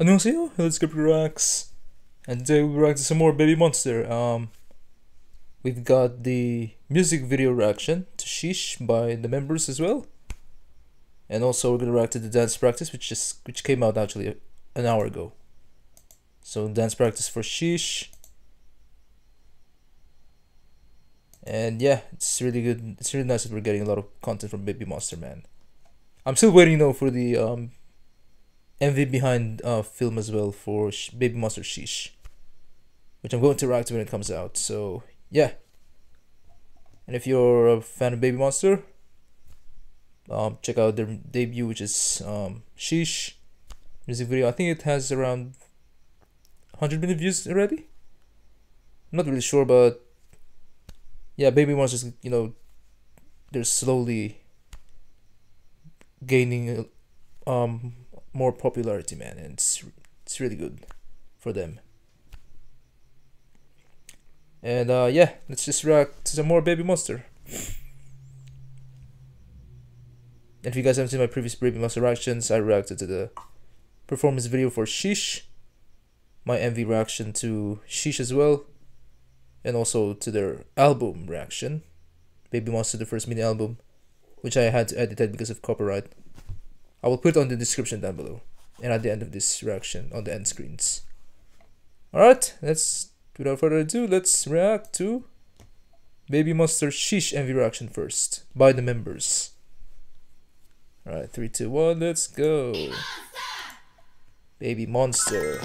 안녕하세요, Let's Get Relax. And today we're reacting to some more Baby Monster. Um, we've got the music video reaction to Sheesh by the members as well. And also we're gonna react to the dance practice, which just which came out actually an hour ago. So dance practice for Sheesh. And yeah, it's really good. It's really nice that we're getting a lot of content from Baby Monster, man. I'm still waiting though for the um MV behind uh, film as well for Sh- Baby Monster Sheesh, which I'm going to react to when it comes out. So yeah, and if you're a fan of Baby Monster, um, check out their debut, which is um, Sheesh music video. I think it has around 100 million views already. I'm not really sure, but yeah, Baby Monsters, you know, they're slowly gaining um more popularity, man, and it's it's really good for them. And uh, yeah, let's just react to some more Baby Monster. If you guys haven't seen my previous Baby Monster reactions, I reacted to the performance video for Sheesh, my MV reaction to Sheesh as well, and also to their album reaction, Baby Monster, the first mini album, which I had to edit it because of copyright. I will put on the description down below and at the end of this reaction on the end screens. Alright, let's without further ado, let's react to Baby Monster Sheesh MV reaction first by the members. Alright, three, two, one, let's go. Baby Monster.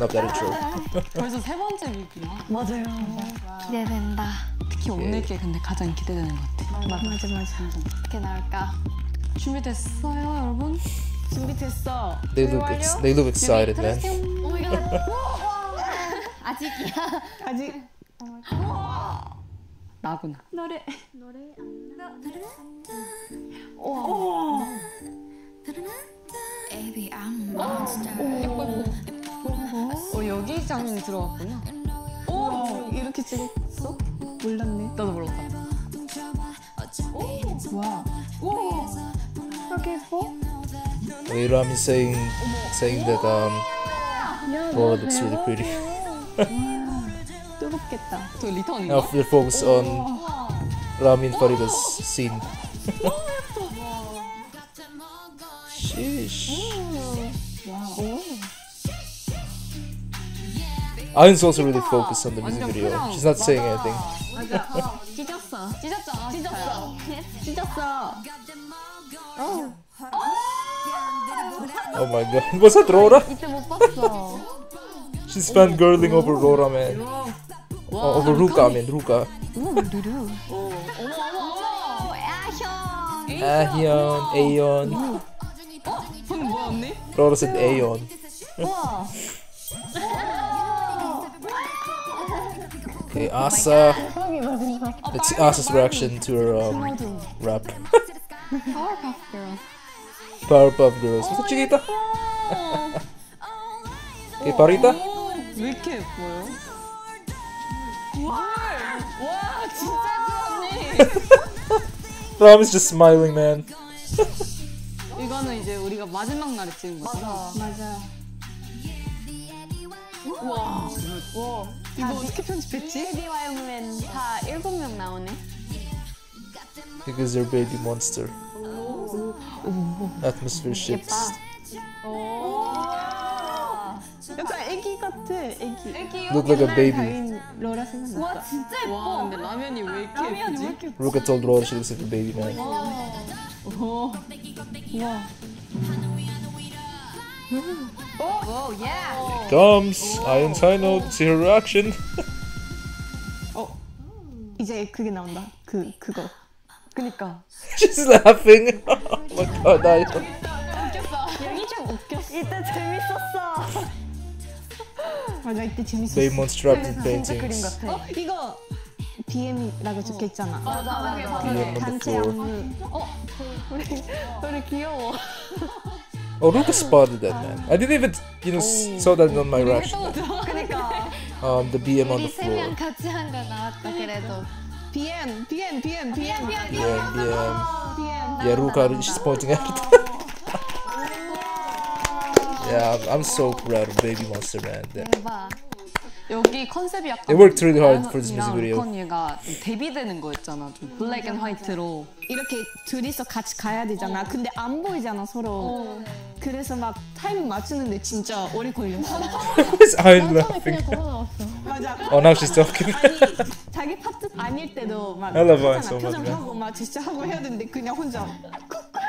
Love that intro. 벌써 세 번째 뮤비야. 맞아요. 기대된다. 특히 오늘 게 근데 가장 기대되는 것 같아. 맞아 맞아 맞아. 어떻게 나올까? 준비됐어요, 여러분? They look ex- they look excited, man. 오마이갓. 아직이야. 아직. 나구나. 노래. 노래. Baby, I'm a monster. 어, 여기 장면이 들어갔구나. 오 이렇게 찍었어? 몰랐네. 나도 몰랐다. 와. 오. 이렇게 예뻐? Rami saying saying that um Rora looks really pretty. now they're focused on Ramin Pharita's scene. Sheesh. Ahyeon's also really focused on the music video. She's not saying anything. 찢었어. 찢었어. 찢었어. 찢었어. 어. Oh my god. Was that Rora? She's fangirling over Rora, man. Oh, over Ruka, I mean, Ruka. Oh, Ahyeon, Ahyeon. Rora said Ahyeon. okay, oh Asa. Let's see Asa's reaction to her um, rap. Powerpuff Girls. Powerpuff Girls. Oh Gusto Chiquita? Kay Pharita? 위켓 뭐요? 와! 와 Rob is just smiling, man. 이거는 이제 우리가 마지막 날에 찍은 거죠? 맞아. 맞아. 와. 와. 이거 어떻게 편집했지? 베이비 와이오맨 다 일곱 명 나오네. Because they're baby monster. Atmosphere shifts. 약간 애기 같아. 애기. 애기. Look like a baby. 다인 로라 생각났다. 와 진짜 와, 근데 라면이 왜 이렇게 예쁘지? Ruka told Rora she looks like a baby, man. 오. 오 예. Comes! Ion's high note. See her reaction. 이제 그게 나온다. 그 그거. 그니까. She's laughing. Oh my god, Ion. 여기 좀 웃겼어. 이때 재밌었어. 맞아 이때 재밌었어. Baby monster wrapped in 진짜 그림 paintings. 같아. 어 이거 BM이라고 적혀 있잖아. 맞아 맞아. BM on the 단체 floor. 안무. 어 우리 우리 귀여워. Oh, Ruka spotted that, man. I didn't even, you know, s- saw that on my reaction. 그러니까 Um, the BM on the 우리 세 명 floor. PM, PM, PM, PM. Wiem, wiem. Jaruka się spodziewa. Yeah, I'm so proud of Baby Monster Man. Yeah. 여기 컨셉이 약간 They worked really hard for this music video. 루컨이가 좀 데뷔되는 거였잖아. 좀 블랙 앤 화이트로. 이렇게 둘이서 같이 가야 되잖아. 근데 안 보이잖아 서로. 그래서 막 타이밍 맞추는데 진짜 오래 걸렸어. Ian laughing? 맞아. Oh, now she's talking. 아니 자기 파트 아닐 때도 막 I love Ian 하잖아. so much. 표정하고 막 제스처하고 해야 되는데 그냥 혼자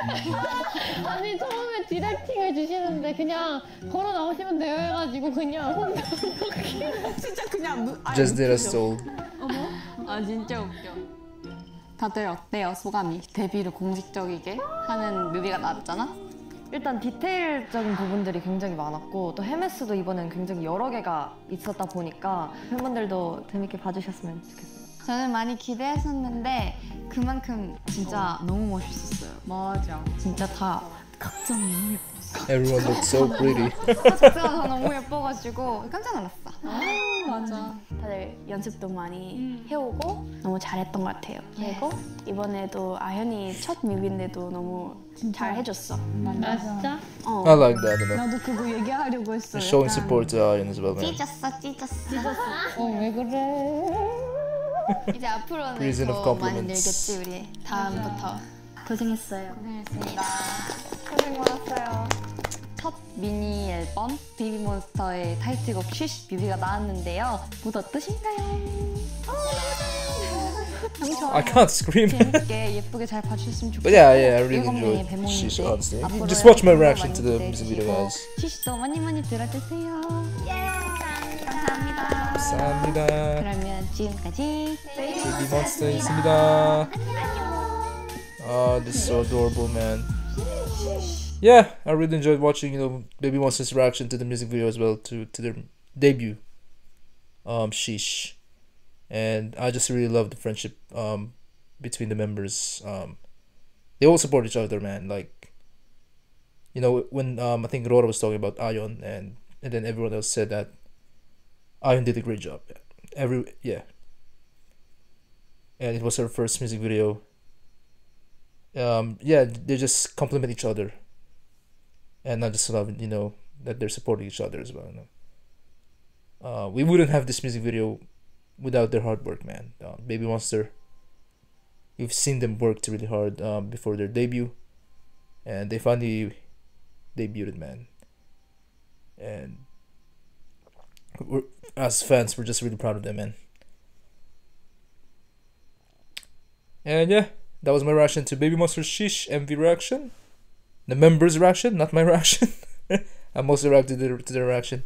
아니 처음에 디렉팅을 주시는데 그냥 걸어 나오시면 돼요 해가지고 그냥 혼자 진짜 그냥 무, 아예 Just did as 웃기죠. told. 아 진짜 웃겨. 다들 어때요 소감이? 데뷔를 공식적이게 하는 뮤비가 나왔잖아. 일단 디테일적인 부분들이 굉장히 많았고 또 헤메스도 이번엔 굉장히 여러 개가 있었다 보니까 팬분들도 재밌게 봐주셨으면 좋겠어요. 저는 많이 기대했었는데 그만큼 진짜 너무 멋있었어요. 맞아. 진짜 다 각자 너무 예뻤어. Everyone looked so pretty. 각자가 다 너무 예뻐가지고 깜짝 놀랐어. 맞아. 다들 연습도 많이 해오고 너무 잘했던 것 같아요. 그리고 이번에도 아현이 첫 뮤비인데도 너무 잘 해줬어. 아 진짜? 어. I like that. 나도 그거 얘기하려고 했어. Showing support to as well, man. 찢었어 찢었어. 어 왜 그래? 이제 앞으로는 Prison of 더 많이 compliments. 늘겠지 우리 다음부터. 고생했어요. 고생했습니다. 고생 많았어요. 첫 미니 앨범 베이비몬스터의 타이틀곡 쉬쉬 뮤비가 나왔는데요. 모두 어떠신가요? I can't scream. 재밌게 예쁘게 잘 봐주셨으면 좋겠고 But yeah, yeah, I really enjoyed Shish, honestly. 앞으로 Just watch my reaction to the music video, guys. 쉬쉬도 많이 많이 들어주세요. 감사합니다. 감사합니다. 그러면 지금까지 베이비 몬스터였습니다. 안녕. Oh, this is so adorable, man. Yeah, I really enjoyed watching, you know, Baby Monster's reaction to the music video as well, to, to their debut. Um, sheesh. And I just really love the friendship um, between the members. Um, they all support each other, man. Like, you know, when um, I think Rora was talking about Ahyeon, and, and then everyone else said that Ahyeon did a great job. Every yeah, and it was her first music video. Um, yeah, they just complement each other, and I just love you know that they're supporting each other as well. You know? Uh, we wouldn't have this music video without their hard work, man. Uh, Baby Monster. You've seen them worked really hard um, before their debut, and they finally debuted, man. And we're, as fans, we're just really proud of them, man. And yeah, that was my reaction to Baby Monster Sheesh MV reaction. The members' reaction, not my reaction. I mostly reacted to their, to their reaction.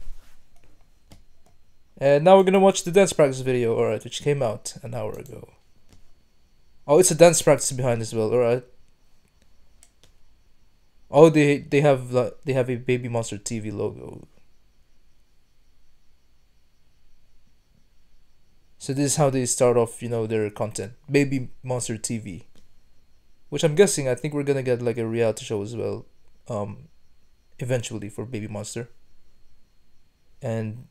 And now we're gonna watch the dance practice video, alright, which came out an hour ago. Oh, it's a dance practice behind as well, alright. Oh, they they have they have a Baby Monster TV logo. So this is how they start off, you know, their content. Baby Monster TV. Which I'm guessing I think we're gonna get like a reality show as well. Um eventually for Baby Monster. And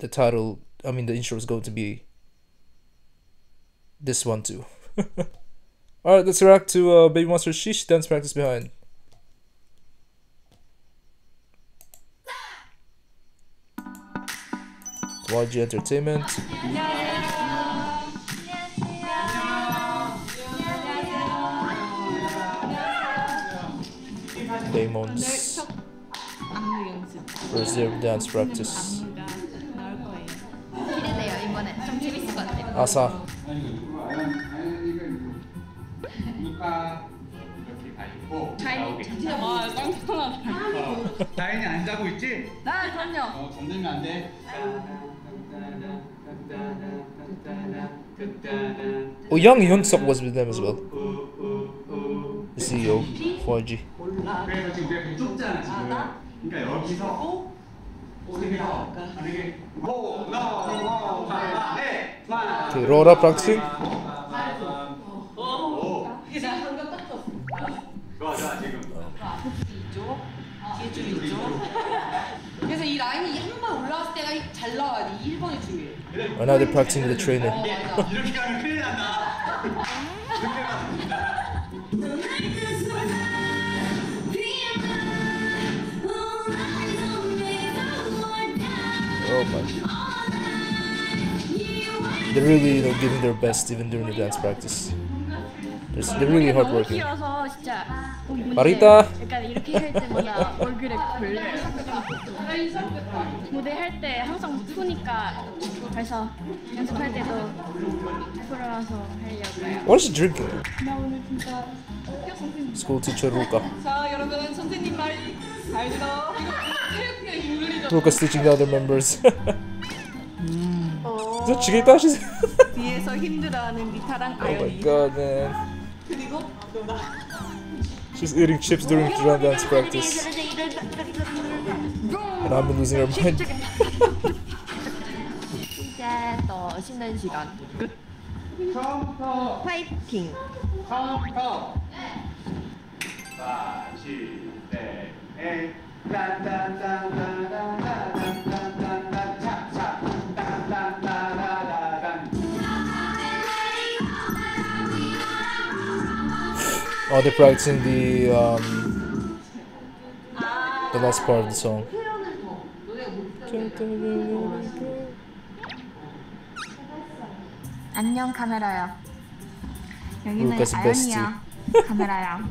the title I mean the intro is going to be this one too. Alright, let's react to uh, Baby Monster Sheesh dance practice behind. YG Entertainment. Damon's first their dance practice. 기대돼요 이번에 좀 재밌을 것 같아요. 아사. 다인이 안 자고 있지? 나 그럼요. 어, 잠들면 안 돼. Oh, Young Hyun Suk was with them as well. The CEO, 4G. 그래서 지금 되게 좁잖아 지금. 그러니까 여기서 Okay, roll up, practicing. 좋아 좋아 지금. 뒤쪽 뒤쪽. 그래서 이 라인이 잘 now they're practicing the trainer. Oh my. They're really, you know, giving their best even during the dance practice. They're, they're really 너무 hardworking. 길어서 진짜 마리타. 약간 이렇게 할 때마다 얼굴에 걸려요. 무대 할 때 항상 푸니까 그래서 연습할 때도 풀어서 하려고요. What is she drinking? 나 오늘 진짜 School teacher Ruka. 자 여러분 선생님 말잘 들어. 이거 유물이죠. Ruka's teaching the other members. 저 지겠다 she's. 뒤에서 힘들어하는 리타랑 Oh my 아연이. god, man. She's eating chips during drum dance practice. And I'm losing her mind. 이제 또 쉬는 시간 끝. 파이팅. 카운터. 4, 7, 8, 8. 딴딴딴딴딴딴딴 Oh, they're practicing the um, the last part of the song. 안녕 카메라야. 여기는 Ruka's bestie. 아연이야. 카메라야.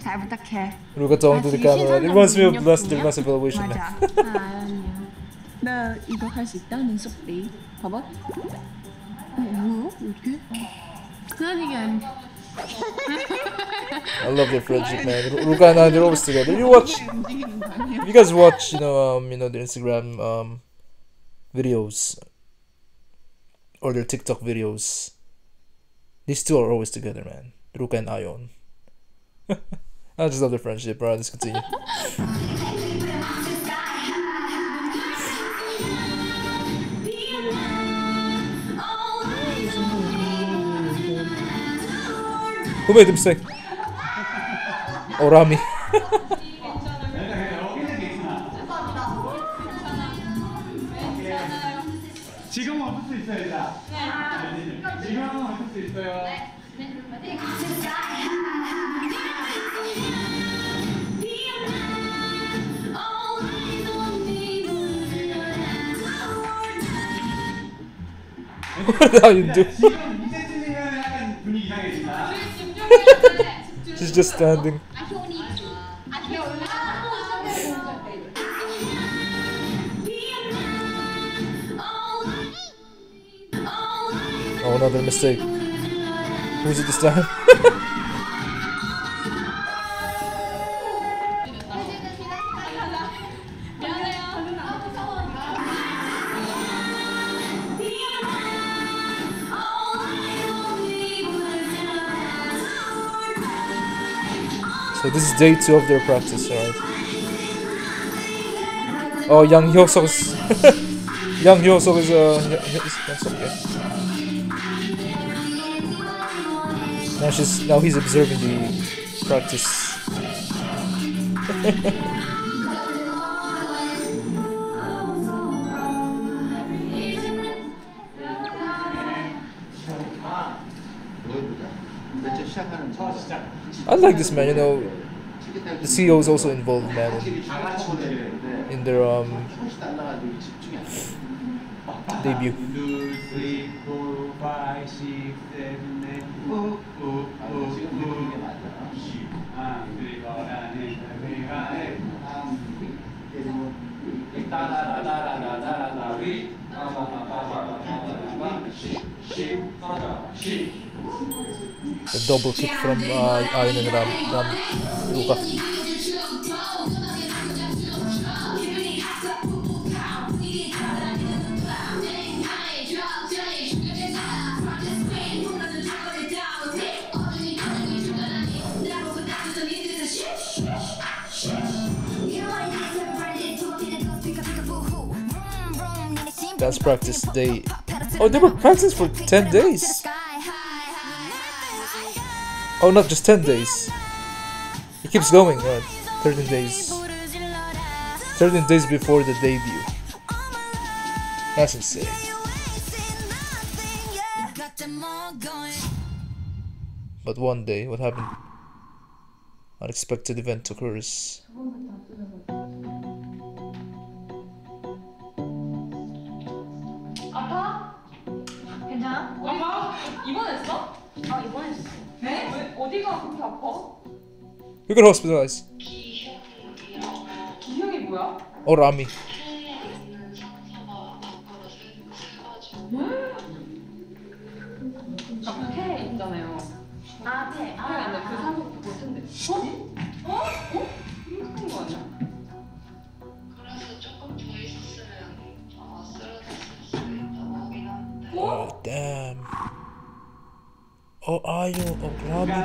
잘 부탁해. Ruka talking to the camera. It reminds me of last their last evaluation. 맞아. 아, 아연이야. 나 이거 할 수 있다. 눈썹 데이. 봐봐. 어, 뭐야? 어떻게? 그러니까 I love their friendship, man. Ru- Ruka and I, they're always together. You watch, you guys watch, you know, um, you know, their Instagram um, videos or their TikTok videos. These two are always together, man. Ruka and Ahyeon. I just love their friendship, bro. Let's continue. Who made the mistake? Oh, Rami. 지금은 없을 수 있어요, 자. 지금은 없을 수 있어요. How you do? 지금 just standing. Oh, another mistake. Who's it this time? So this is day two of their practice, alright? Oh, Yang Hyun Suk is... Yang Hyun Suk is, uh... that's okay. Now she's... Now he's observing the practice. like this man, you know. The CEO is also involved, man, in, in their um debut. The double kick from uh, eh, and Ram, Ram That's practice day. Oh, they were practicing for 10 days. Oh, not just 10 days. It keeps going, what? 13 days. 13 days before the debut. That's insane. But one day, what happened? Unexpected event occurs. 괜찮아? 엄마? 입원했어? 아, 입원했어. 네? 왜 어디가 그렇게 아파? You got hospitalized. 기형이 뭐야? Oh, Rami. Oh, Ayo. Oh, Rami.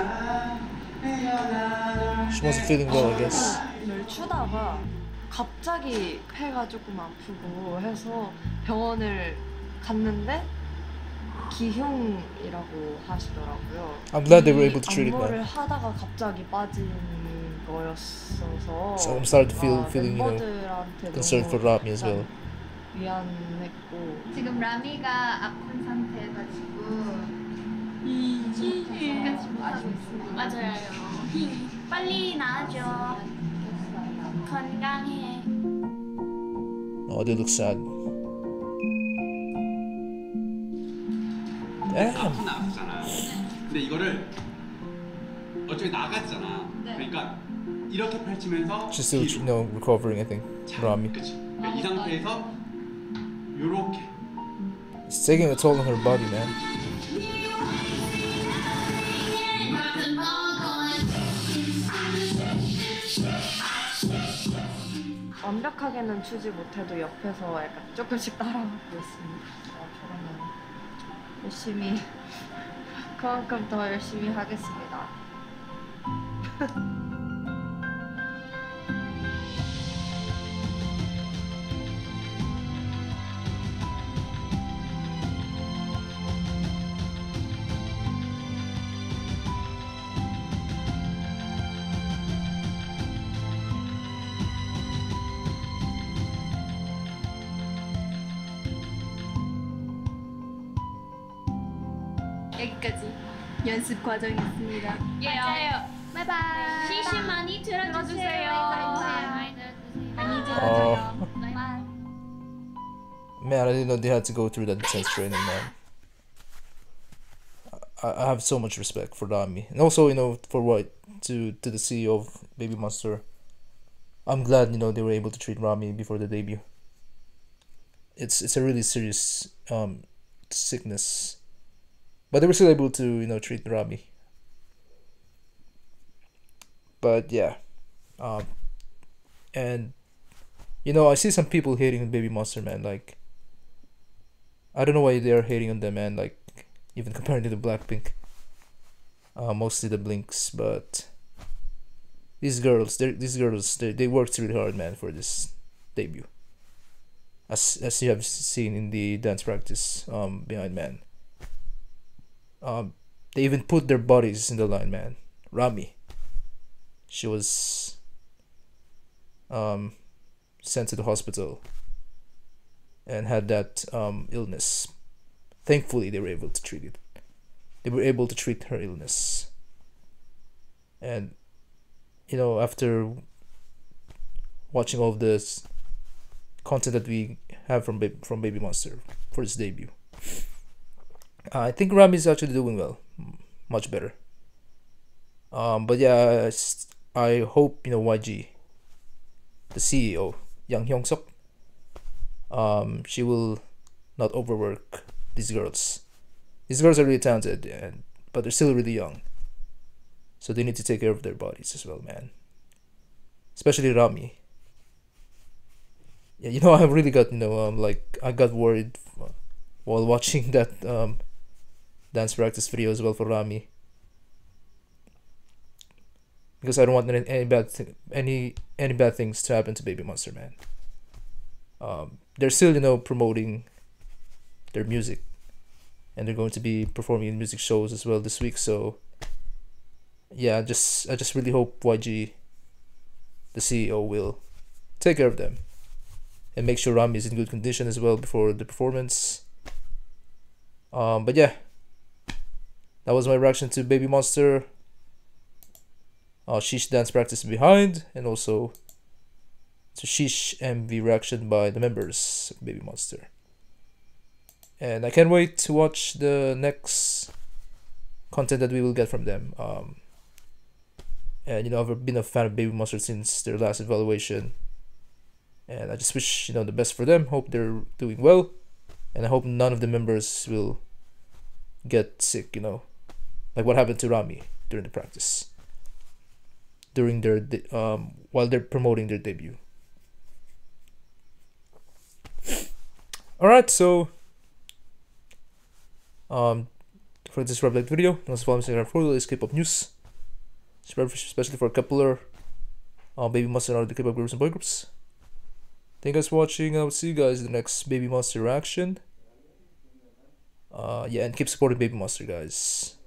She wasn't feeling well, I guess. 를 추다가 갑자기 폐가 조금 아프고 해서 병원을 갔는데 기흉이라고 하시더라고요. I'm glad they were 이 able to treat it, 안무를. 하다가 갑자기 빠진 거였어서 So I'm starting to feel- 아, feeling, you know, Concerned for Rami as well. 미안했고 지금 라미가 아픈 상태여가지고 맞아요. 빨리 나아져. 건강해. Oh, they look sad. Damn. 아프나 아프잖아. 근데 이거를 어차피 나갔잖아. 그러니까 이렇게 펼치면서 She's still, you know, recovering, I think. Rami. 그치. 그러니까 이 상태에서 요렇게 It's taking a toll on her body, man. 완벽하게는 추지 못해도 옆에서 약간 조금씩 따라하고 있습니다. 앞으로는 열심히 그만큼 더 열심히 하겠습니다. 연습 예, 맞아요. 바이바이. 시시 많이 들어주세요. 많이 들어주세요. 많이 Man, I didn't know they had to go through that intense training, man. I, I have so much respect for Rami. And also, you know, for what to to the CEO of Baby Monster. I'm glad, you know, they were able to treat Rami before the debut. It's it's a really serious um sickness but they were still able to you know treat Rami. But yeah, um, and you know I see some people hating Baby Monster, man. Like I don't know why they're hating on them, man. Like, even comparing to the Blackpink, uh, mostly the Blinks, but these girls, they these girls, they they worked really hard, man, for this debut. As as you have seen in the dance practice, um, behind man. Um, they even put their bodies in the line, man. Rami. She was um sent to the hospital and had that um, illness. Thankfully, they were able to treat it. They were able to treat her illness. And, you know, after watching all of this content that we have from Baby, from Baby Monster for its debut, I think Rami is actually doing well, much better. Um, but yeah, I hope you know YG, the CEO, Yang Hyun Suk, um, she will not overwork these girls. These girls are really talented, and but they're still really young. So they need to take care of their bodies as well, man. Especially Rami. Yeah, you know, I really got you know, um, like I got worried while watching that um, dance practice video as well for Rami. Because I don't want any, any bad any any bad things to happen to Baby Monster, man. Um, they're still you know promoting their music and they're going to be performing in music shows as well this week so yeah I just I just really hope YG the CEO will take care of them and make sure Rami is in good condition as well before the performance um but yeah that was my reaction to Baby Monster uh Sheesh dance practice behind and also to Sheesh MV reaction by the members Baby Monster. And I can't wait to watch the next content that we will get from them. Um, and you know, I've been a fan of Baby Monster since their last evaluation, and I just wish you know the best for them. Hope they're doing well, and I hope none of the members will get sick. You know, like what happened to Rami during the practice, during their um while they're promoting their debut. All right, so um for this wrap like video. Don't follow me on for the K-pop news, especially for Kep1er, uh, Baby Monster, and other K-pop groups and boy groups. Thank you guys for watching. I'll see you guys in the next Baby Monster reaction. Uh, yeah, and keep supporting Baby Monster, guys.